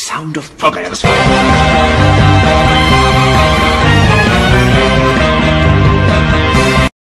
sound of progress.